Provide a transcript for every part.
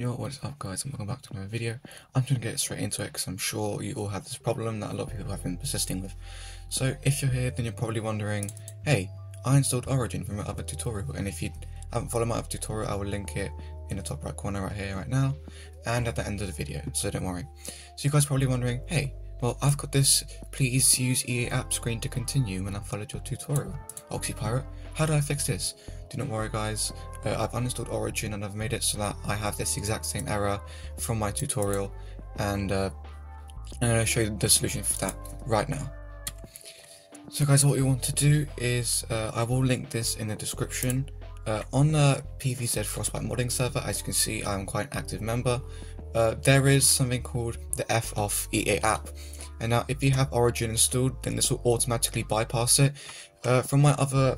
Yo, what is up guys and welcome back to another video. I'm going to get straight into it because I'm sure you all have this problem that a lot of people have been persisting with. So if you're here then you're probably wondering, hey, I installed Origin from my other tutorial and if you haven't followed my other tutorial I will link it in the top right corner right here right now and at the end of the video, so don't worry. So you guys probably wondering, hey, well I've got this please use EA app screen to continue when I followed your tutorial. OxyPirate, how do I fix this? Do not worry guys, uh, I've uninstalled Origin and I've made it so that I have this exact same error from my tutorial and uh, I'm going to show you the solution for that right now. So guys what you want to do is, uh, I will link this in the description. Uh, on the PVZ Frostbite modding server, as you can see I'm quite an active member, uh, there is something called the F off EA app. And now if you have Origin installed then this will automatically bypass it. Uh, from my other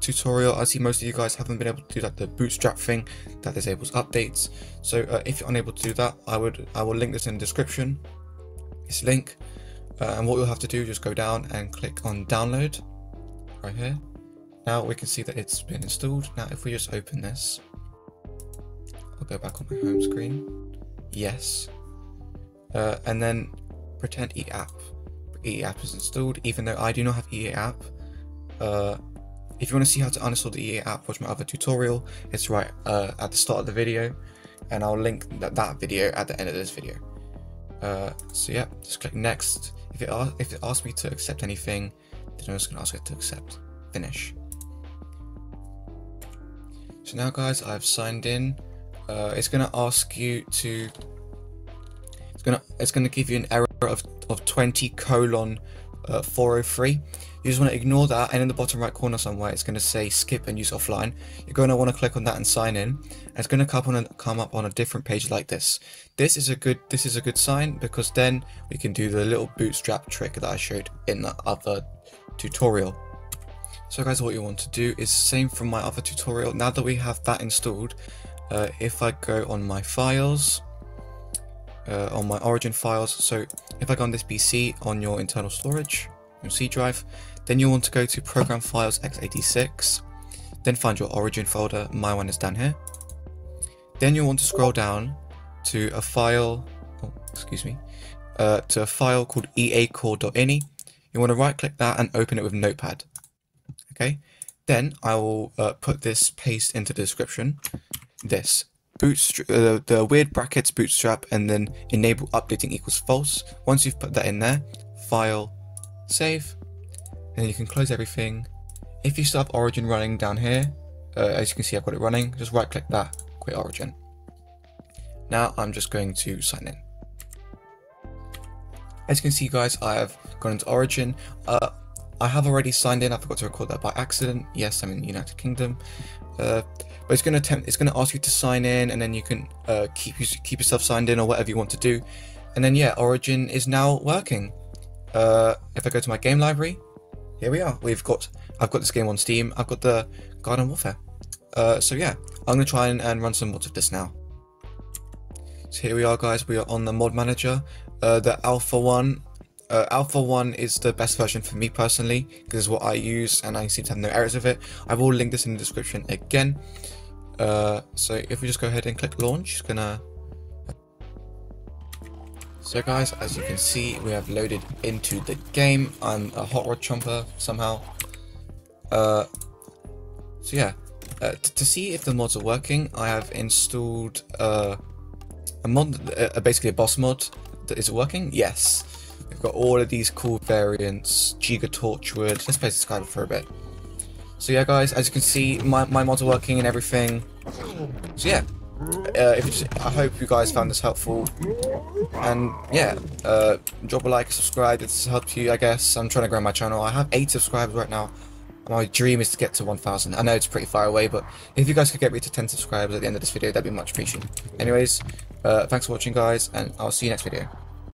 tutorial. I see most of you guys haven't been able to do that the bootstrap thing that disables updates. So uh, if you're unable to do that, I would I will link this in the description. This link, uh, and what you'll have to do is just go down and click on download right here. Now we can see that it's been installed. Now if we just open this, I'll go back on my home screen. Yes, uh, and then pretend EA app. eApp is installed, even though I do not have EA app. Uh, if you want to see how to uninstall the EA app, watch my other tutorial. It's right uh, at the start of the video, and I'll link that, video at the end of this video. Uh, so yeah, just click next. If it, if it asks me to accept anything, then I'm just going to ask it to accept. Finish. So now guys, I've signed in. Uh, it's going to ask you to it's gonna it's gonna give you an error of, of 20 colon uh, 403 you just want to ignore that and in the bottom right corner somewhere it's going to say skip and use offline. You're going to want to click on that and sign in and it's going to come, on a, come up on a different page like this. This is a good this is a good sign because then we can do the little bootstrap trick that I showed in the other tutorial. So guys what you want to do is same from my other tutorial. Now that we have that installed uh, if I go on my files uh, on my origin files so if I go on this PC on your internal storage your C drive then you'll want to go to Program Files x86, then find your origin folder, my one is down here. Then you'll want to scroll down to a file, oh, excuse me, uh, to a file called eacore.ini. You want to right click that and open it with Notepad. Okay, then I will uh, put this paste into the description. This bootstrap, uh, the weird brackets bootstrap, and then enable updating equals false. Once you've put that in there, file, save, and you can close everything. If you still have Origin running down here, uh, as you can see I've got it running, just right click that, quit Origin. Now I'm just going to sign in. As you can see guys, I have gone into Origin. Uh, I have already signed in, I forgot to record that by accident. Yes, I'm in the United Kingdom. Uh, but it's going to attempt, it's going to ask you to sign in and then you can uh, keep, keep yourself signed in or whatever you want to do. And then yeah, Origin is now working. Uh, if I go to my game library, here we are. We've got, I've got this game on Steam. I've got the Garden Warfare. Uh, so yeah, I'm going to try and, and, run some mods of this now. So here we are guys, we are on the mod manager. Uh, the alpha one, uh, alpha one is the best version for me personally, because it's what I use and I seem to have no errors with it. I will link this in the description again. Uh, so if we just go ahead and click launch, it's gonna so guys, as you can see, we have loaded into the game. I'm a hot rod chomper somehow. Uh, so yeah, uh, to see if the mods are working, I have installed uh, a mod, uh, basically a boss mod. Is working? Yes. We've got all of these cool variants. Giga Torchwood. Let's play Skype for a bit. So yeah, guys, as you can see, my, my mods are working and everything. So yeah, uh, just, I hope you guys found this helpful. And yeah, uh, drop a like, subscribe. It's helped you, I guess. I'm trying to grow my channel. I have eight subscribers right now. My dream is to get to 1,000. I know it's pretty far away, but if you guys could get me to 10 subscribers at the end of this video, that'd be much appreciated. Anyways, uh, thanks for watching, guys, and I'll see you next video.